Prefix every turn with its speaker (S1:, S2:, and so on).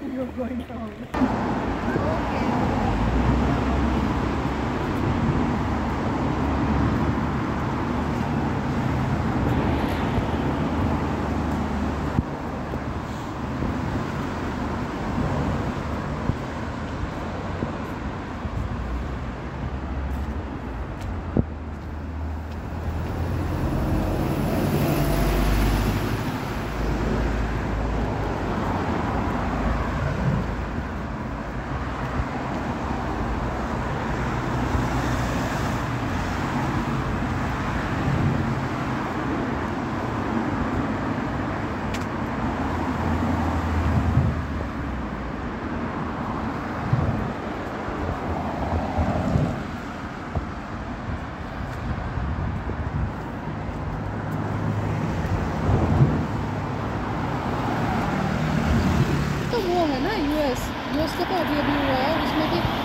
S1: You're going home. Okay. जो उसके तो अभी अभी हुआ है उसमें भी